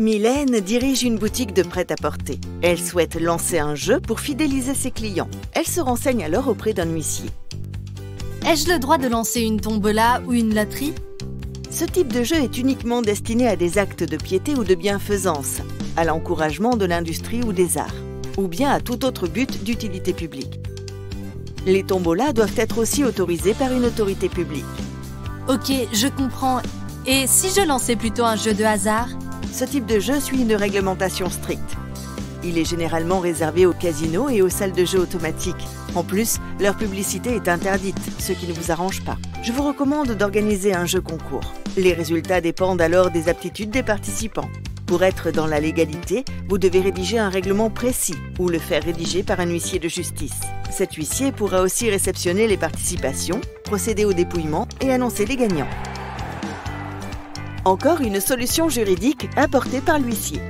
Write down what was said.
Mylène dirige une boutique de prêt-à-porter. Elle souhaite lancer un jeu pour fidéliser ses clients. Elle se renseigne alors auprès d'un huissier. Ai-je le droit de lancer une tombola ou une loterie Ce type de jeu est uniquement destiné à des actes de piété ou de bienfaisance, à l'encouragement de l'industrie ou des arts, ou bien à tout autre but d'utilité publique. Les tombolas doivent être aussi autorisés par une autorité publique. Ok, je comprends. Et si je lançais plutôt un jeu de hasard? Ce type de jeu suit une réglementation stricte. Il est généralement réservé aux casinos et aux salles de jeux automatiques. En plus, leur publicité est interdite, ce qui ne vous arrange pas. Je vous recommande d'organiser un jeu concours. Les résultats dépendent alors des aptitudes des participants. Pour être dans la légalité, vous devez rédiger un règlement précis ou le faire rédiger par un huissier de justice. Cet huissier pourra aussi réceptionner les participations, procéder au dépouillement et annoncer les gagnants. Encore une solution juridique apportée par l'huissier.